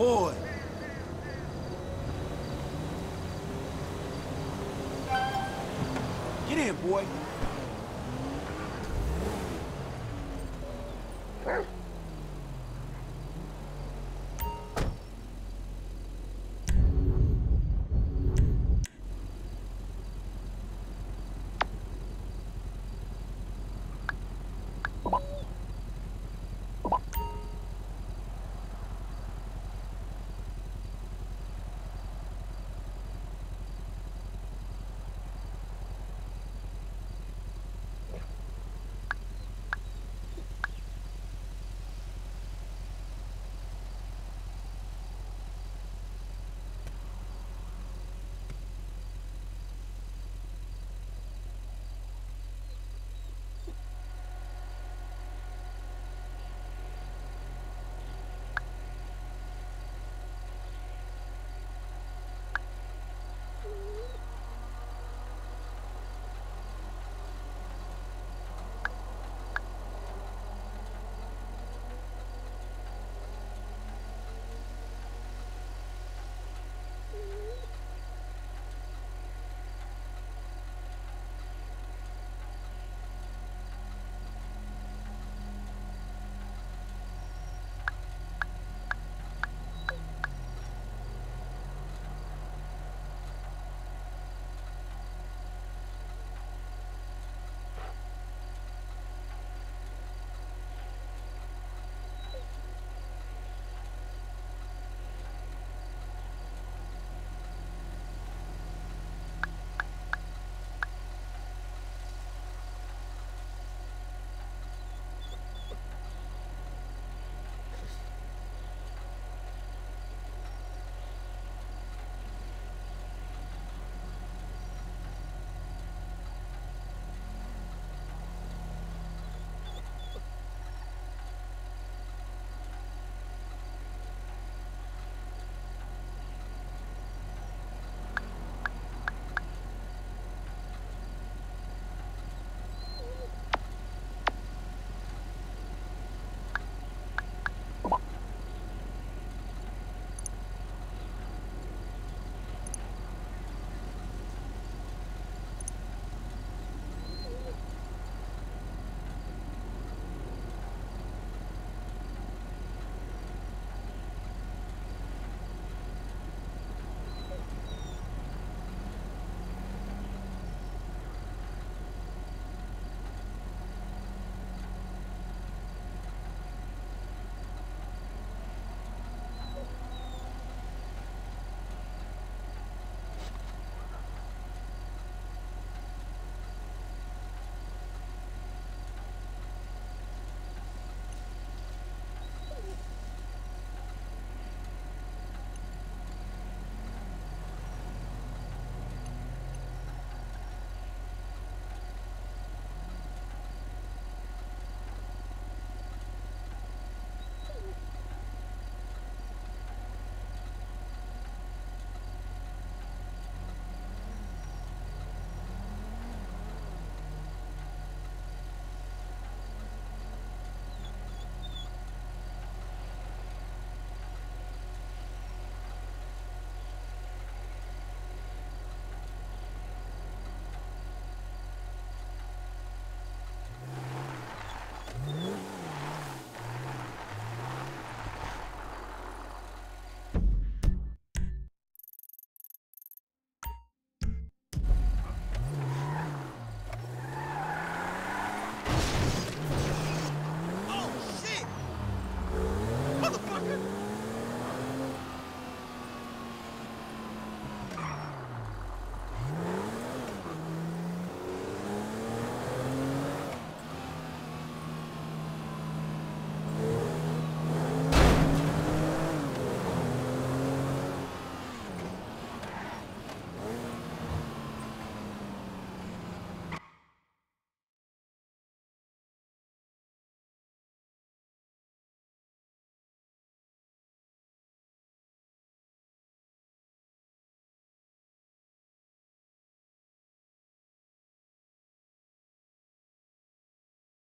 boy. Get in, boy.